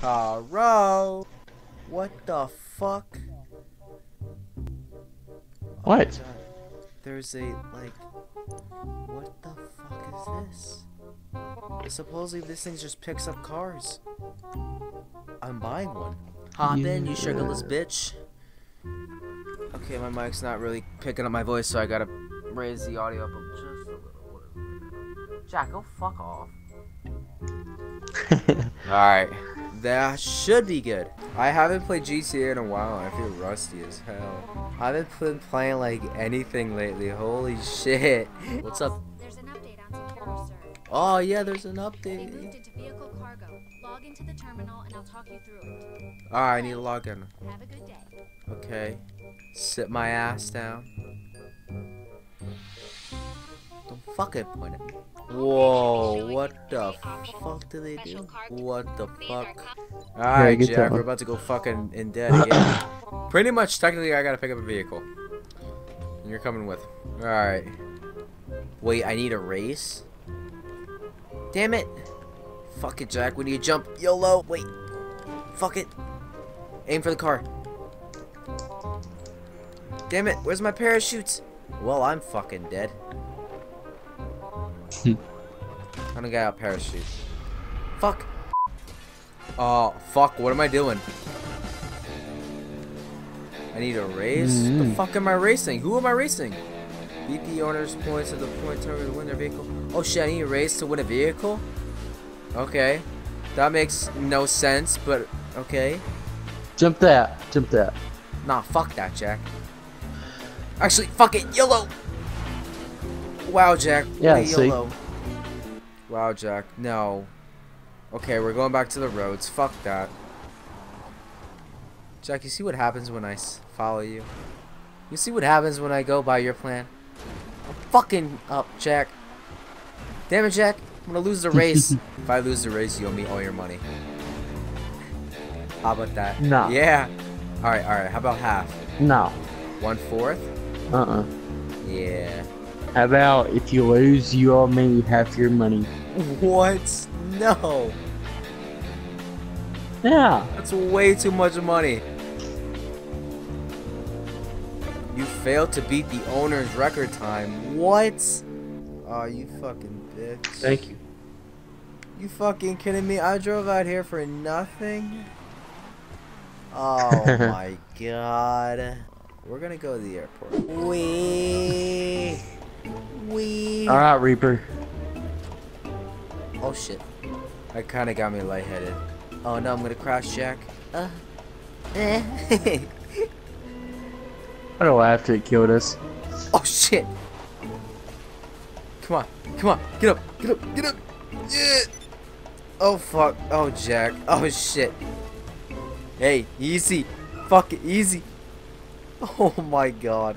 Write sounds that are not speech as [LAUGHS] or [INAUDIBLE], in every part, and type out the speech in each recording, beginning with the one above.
Caro. What the fuck? What? Oh God. There's a like. What the fuck is this? Supposedly this thing just picks up cars. I'm buying one. Hop in, you sugarless bitch. Okay, my mic's not really picking up my voice, so I gotta raise the audio up just a little. Jack, go fuck off. [LAUGHS] Alright. That should be good. I haven't played GTA in a while. I feel rusty as hell. I haven't been playing like anything lately. Holy shit. What's up? There's an update on SecuroServ. Oh yeah, there's an They update. moved it to vehicle cargo. Log into the terminal and I'll talk you through it. Alright, I need to log in. Have a good day. Okay. Sit my ass down. Don't fucking point at me. Whoa, what the fuck do they do? What the fuck? Alright, Jack, we're about to go fucking in dead again. [LAUGHS] Pretty much, technically, I gotta pick up a vehicle. And you're coming with. Alright. Wait, I need a race? Damn it! Fuck it, Jack, we need to jump. YOLO! Wait. Fuck it. Aim for the car. Damn it, where's my parachutes? Well, I'm fucking dead. I'm gonna get out parachute. Fuck. Oh, fuck, what am I doing? I need a race? The Mhm. fuck am I racing? Who am I racing? Beat the owner's points at the point to win their vehicle. Oh shit, I need a race to win a vehicle? Okay. That makes no sense, but okay. Jump that. Jump that. Nah, fuck that, Jack. Actually, fuck it, YOLO! Wow, Jack. Yeah, see? YOLO. Wow, Jack. No. Okay, we're going back to the roads. Fuck that. Jack, you see what happens when I follow you? You see what happens when I go by your plan? I'm fucking up, Jack. Damn it, Jack. I'm gonna lose the race. [LAUGHS] if I lose the race, you owe me all your money. How about that? Nah. Yeah. Alright, alright. How about half? No. One fourth? Uh-uh. Yeah. How about if you lose, you owe me half your money? What? No. Yeah. That's way too much money. You failed to beat the owner's record time. What? Oh, you fucking bitch. Thank you. You fucking kidding me? I drove out here for nothing? Oh [LAUGHS] my god. We're gonna go to the airport. Wee. Wee. All right, Reaper. Oh shit. That kinda got me lightheaded. Oh no, I'm gonna crash, Jack. Uh. Eh. [LAUGHS] I don't laugh till it killed us. oh shit. Come on, come on, get up, get up, get up. Yeah. Oh fuck. Oh Jack. Oh shit. Hey, easy. Fuck it, easy. [LAUGHS] Oh my god.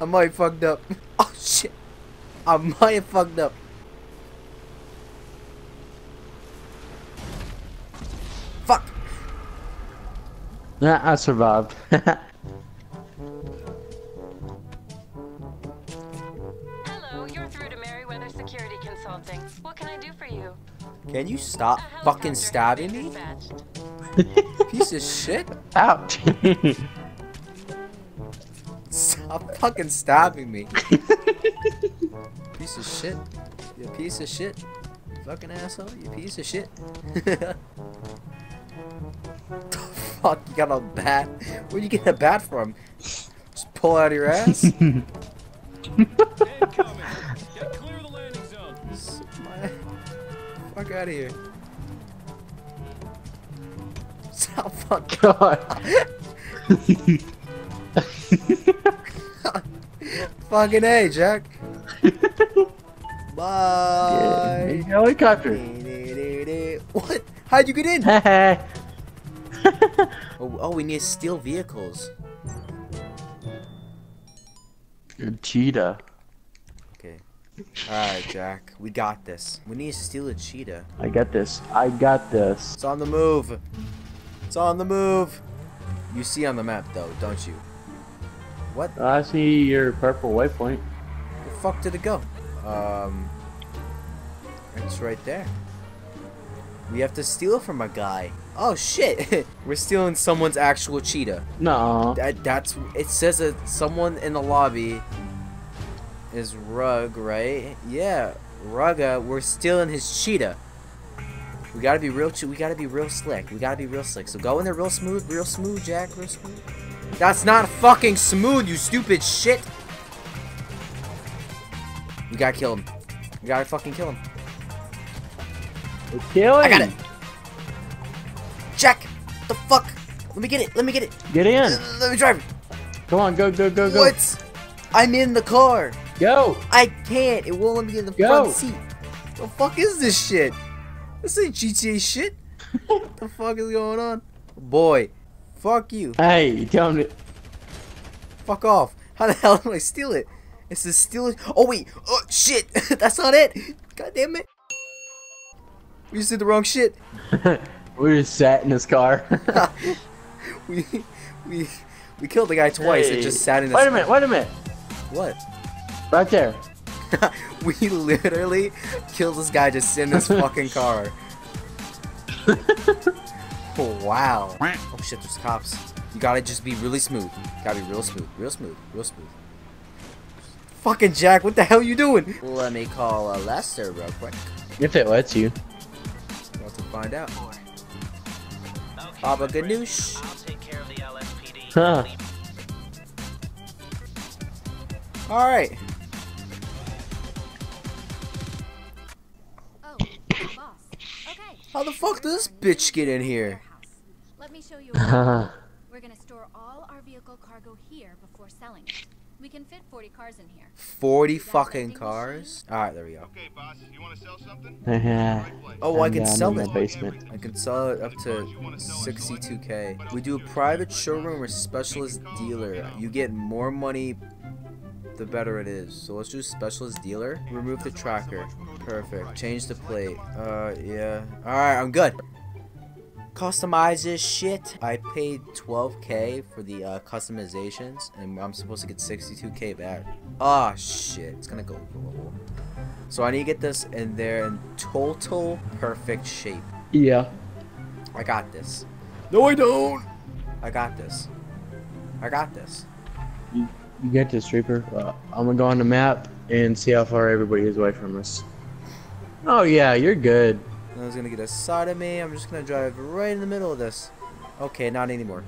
I might fucked up. Shit. I [LAUGHS] might have fucked up. Fuck. Nah, I survived. [LAUGHS] Hello, you're through to Merryweather Security Consulting. What can I do for you? Can you stop fucking stabbing me? Piece of shit. [LAUGHS] Ouch. Stop fucking stabbing me. [LAUGHS] piece of shit. You piece of shit. Fucking asshole. You piece of shit. [LAUGHS] the Fuck, you got a bat? Where'd you get a bat from? Just pull out of your ass? Incoming! [LAUGHS] Get clear of the landing zone. S- my- Fuck out of here. Stop fucking. God. Fucking A, Jack. [LAUGHS] Bye. Helicopter. [LAUGHS] What? How'd you get in? [LAUGHS] Oh, oh, we need to steal vehicles. Good cheetah. Okay. Alright, Jack. We got this. We need to steal a cheetah. I got this. I got this. It's on the move. It's on the move. You see on the map, though, don't you? What I see your purple waypoint. the fuck did it go? Um. It's right there. We have to steal from a guy. Oh shit! [LAUGHS] We're stealing someone's actual cheetah. No. That that's it says that someone in the lobby is Rug, right? Yeah, Rugga. We're stealing his cheetah. We gotta be real. We gotta be real slick. We gotta be real slick. So go in there real smooth, real smooth, Jack, real smooth. That's not fucking smooth, you stupid shit. We gotta kill him. We gotta fucking kill him. Killing. I got it. Jack, the fuck? Let me get it. Let me get it. Get in. Uh, let me drive it. Come on, go, go, go, go. What? I'm in the car. Go. I can't. It won't let me get in the Go. front seat. The fuck is this shit? This ain't GTA shit. [LAUGHS] what the fuck is going on? Boy, fuck you. Hey, telling me? Fuck off. How the hell did I steal it? It says steal it. Oh wait. Oh shit. [LAUGHS] That's not it. God damn it. We just did the wrong shit. [LAUGHS] we just sat in his car. [LAUGHS] we we we killed the guy twice and just sat in his Wait a minute. Wait a minute. What? Right there. we literally killed this guy just in this fucking car. Wow. Oh shit, there's cops. You gotta just be really smooth. gotta be real smooth, real smooth, real smooth. Fucking Jack, what the hell are you doing? Let me call uh, Lester real quick. If it lets you. Want to find out. Baba Ganoush. Huh. Alright. How the fuck does this bitch get in here? Let me show you. We're gonna store all our vehicle cargo here before selling it. We can fit 40 cars in here. 40 fucking cars? Alright, there we go. Okay, boss, you want to sell something? [LAUGHS] Yeah. Right. Oh, I I'm can sell in the it. basement. I can sell it up to 62k. We do a private showroom or specialist dealer. You get more money the better it is. So let's do specialist dealer. Remove the tracker. Perfect. Change the plate. Uh, yeah. Alright, I'm good. Customize this shit. I paid 12k for the uh, customizations, and I'm supposed to get 62k back. Ah, shit. It's gonna go global. So I need to get this in there in total perfect shape. Yeah. I got this. No, I don't. I got this. I got this. You, you get this, Reaper. Uh, I'm gonna go on the map and see how far everybody is away from us. Oh yeah, you're good. I was gonna get a side of me. I'm just gonna drive right in the middle of this. Okay, not anymore.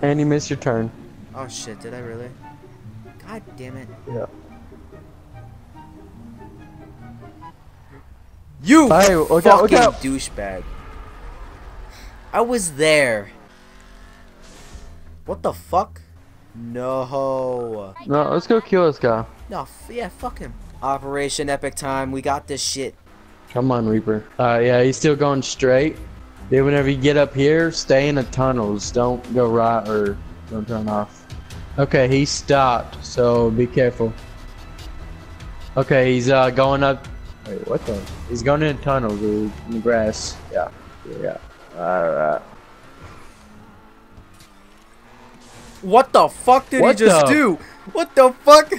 And you missed your turn. Oh shit, did I really? God damn it. Yeah. You Hey, look fucking out. douchebag. I was there. What the fuck? No. No, let's go kill this guy. No, f- yeah, fuck him. Operation Epic Time. We got this shit. Come on, Reaper. Uh, yeah, he's still going straight. Then whenever you get up here, stay in the tunnels. Don't go right or don't turn off. Okay, he stopped, so be careful. Okay, he's uh going up. Wait, what the? He's going in the tunnels dude, in the grass. Yeah, yeah. All right. What the fuck did What he just the- do? What the fuck?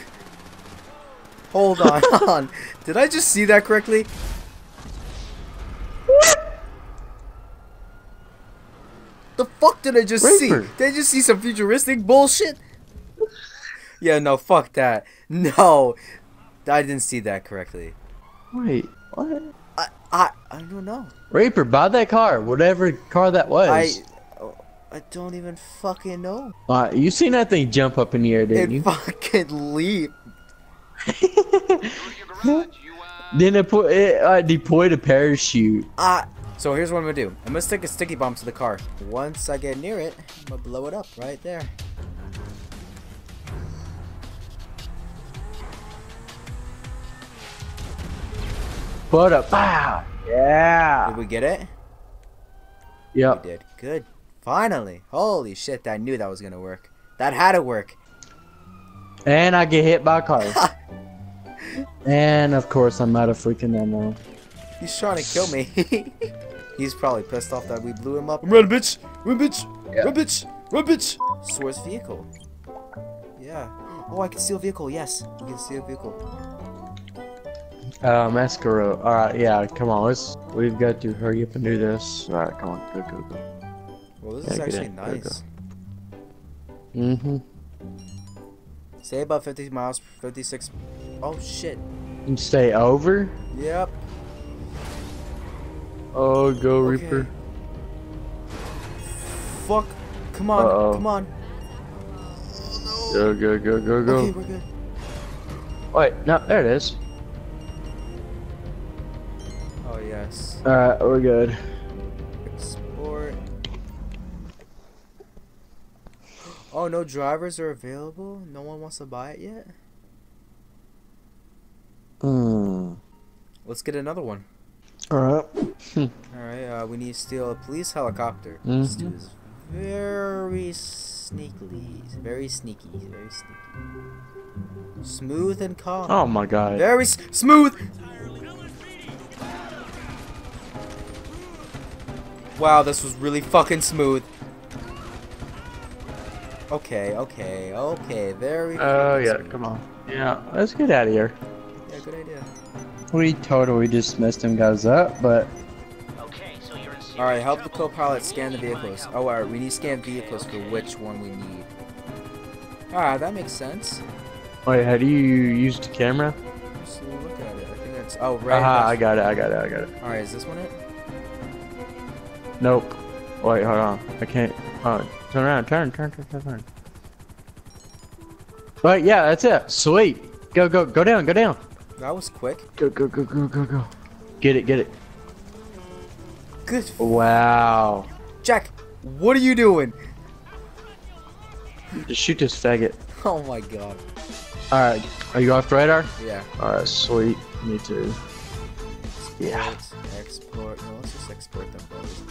Hold on, [LAUGHS] hold on. Did I just see that correctly? What the fuck did I just see? Did I just see some futuristic bullshit? Yeah, no, fuck that. No, I didn't see that correctly. Wait, what? I, I, I don't know. Reaper, buy that car, whatever car that was. I, I don't even fucking know. Uh, you seen that thing jump up in the air, didn't It you? fucking leaped. [LAUGHS] then it put it uh, deployed a parachute. Ah. So here's what I'm gonna do. I'm gonna stick a sticky bomb to the car. Once I get near it, I'm gonna blow it up right there. Put a pow. Yeah. Did we get it? Yep. We did. Good. Finally. Holy shit, I knew that was gonna work. That had to work. And I get hit by a car. [LAUGHS] and of course I'm out of freaking ammo. He's trying to kill me. [LAUGHS] He's probably pissed off that we blew him up. Run, bitch! Run, bitch! Yeah. Run, bitch! Run, bitch! Source vehicle. Yeah. Oh, I can steal a vehicle. Yes, we can steal a vehicle. Uh, Massacro. Alright, yeah, come on, let's We've got to hurry up and do this. Alright, come on. Go, go, go. Well, this Yeah, is actually in. Go, go. nice. Mm-hmm. Say about 50 miles, 56. Oh shit. And stay over? Yep. Oh, go Okay. Reaper. Fuck. Come on. Uh-oh. Come on. Go, go, go, go, go. Okay, we're good. Wait, no, there it is. Oh yes. Alright, we're good. Export. Oh, no drivers are available? No one wants to buy it yet? Hmm. Let's get another one. Alright. [LAUGHS] Alright, uh, we need to steal a police helicopter. This Mhm. dude is very sneakily. Very sneaky. Very sneaky. Smooth and calm. Oh my god. Very s- smooth! Wow, this was really fucking smooth. Okay, okay, okay. Very. Oh fucking yeah, smooth. come on. Yeah, let's get out of here. Yeah, good idea. We totally just messed them guys up, but Okay, so you're in Alright, help the co-pilot scan the vehicles. Oh, alright, we need to scan vehicles for which one we need. Alright, that makes sense. wait, how do you use the camera? Just look at it. I think that's. Oh, right. Aha, I got it, I got it, I got it. Alright, is this one it? Nope. Wait, hold on. I can't. Oh, turn around, turn, turn, turn, turn, turn. Wait, yeah, that's it. Sweet. Go, go, go down, go down. That was quick. Go, go, go, go, go, go. Get it, get it. Good. Wow. Jack, what are you doing? Just shoot this faggot. Oh my god. Alright, are you off radar? Yeah. Alright, sweet. Me too. Yeah. Export, Export. No, let's just export them both.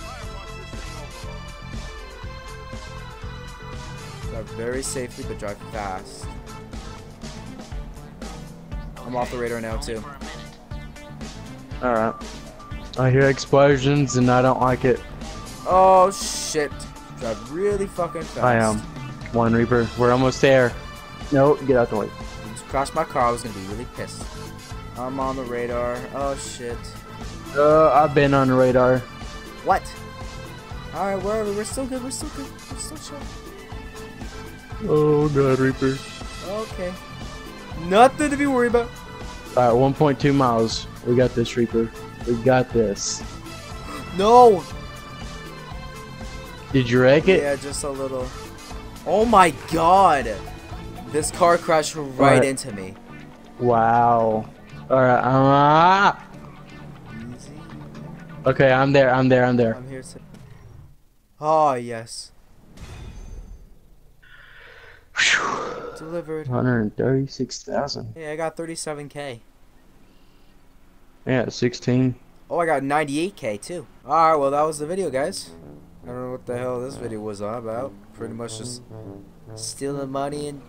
Drive very safely, but drive fast. I'm off the radar now too. Alright. I hear explosions and I don't like it. Oh shit! Drive really fucking fast. I am. One Reaper. We're almost there. No, get out the way. You just crashed my car. I was gonna be really pissed. I'm on the radar. Oh shit. Uh, I've been on the radar. What? All right, wherever. We're still good. We're still good. We're still chill. Oh god, Reaper. Okay. Nothing to be worried about. Alright, 1.2 miles. We got this, Reaper. We got this. No. Did you wreck it? Yeah, just a little. Oh my god! This car crashed right Alright. into me. Wow. Alright, ah! Easy. Okay, I'm there, I'm there, I'm there. I'm here to. Oh yes. Delivered. 136,000. Yeah, I got 37k. Yeah, 16. Oh, I got 98k too. Alright, well, that was the video, guys. I don't know what the hell this video was all about. Pretty much just stealing money and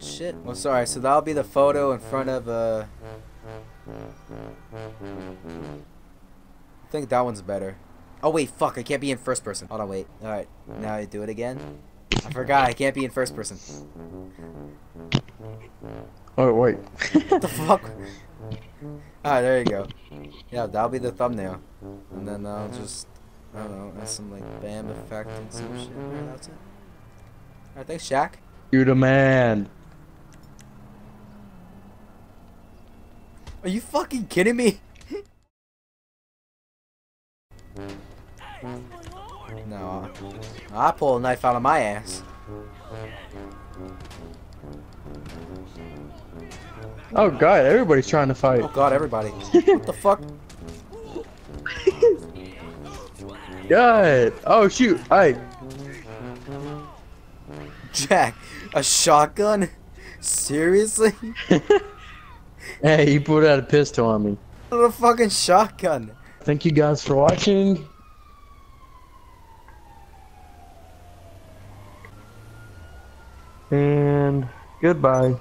shit. Well, sorry, so that'll be the photo in front of, uh. I think that one's better. Oh, wait, fuck, I can't be in first person. Hold on, wait. Alright, now I do it again. I forgot, I can't be in first person. Oh, wait. What the fuck? Alright, there you go. Yeah, that'll be the thumbnail. And then I'll just, I don't know, add some like BAM effect and some shit. That's it. Alright, thanks, Shaq. You the man. Are you fucking kidding me? I pull a knife out of my ass. Oh god, everybody's trying to fight. Oh god, everybody. what the fuck? God. Oh shoot. Hey. Jack, a shotgun? Seriously? [LAUGHS] Hey, he pulled out a pistol on me. What a fucking shotgun. Thank you guys for watching. And goodbye.